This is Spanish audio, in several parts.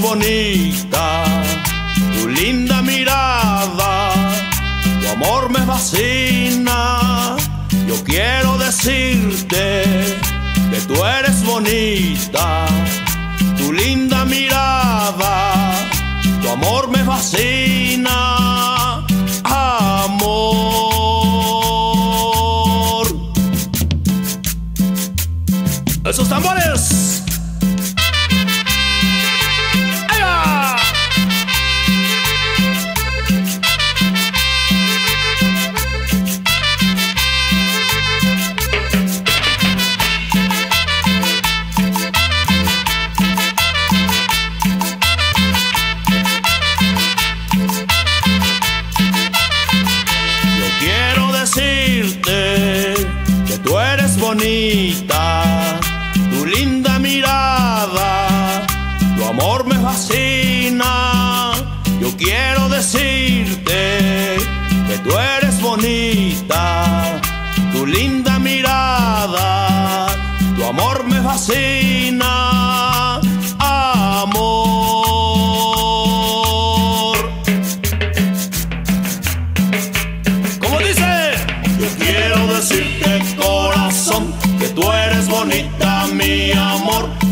bonita, tu linda mirada, tu amor me fascina. Yo quiero decirte que tú eres bonita, tu linda mirada, tu amor me fascina. Amor. Esos tambores. Bonita,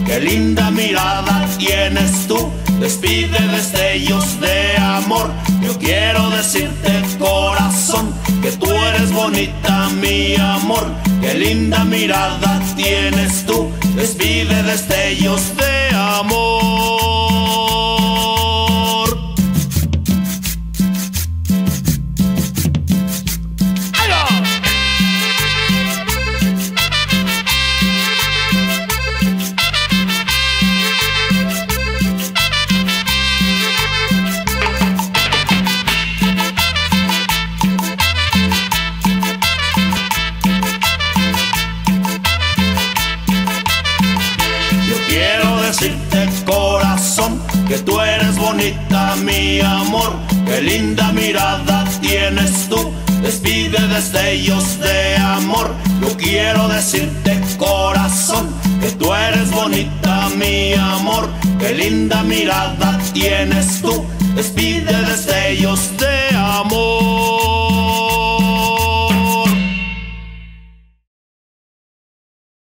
Qué linda mirada tienes tú, despide destellos de amor. Yo quiero decirte corazón que tú eres bonita, mi amor. Qué linda mirada tienes tú, despide destellos de que tú eres bonita, mi amor. Qué linda mirada tienes tú, despide destellos de amor. Yo quiero decirte corazón que tú eres bonita, mi amor. Qué linda mirada tienes tú, despide destellos de amor.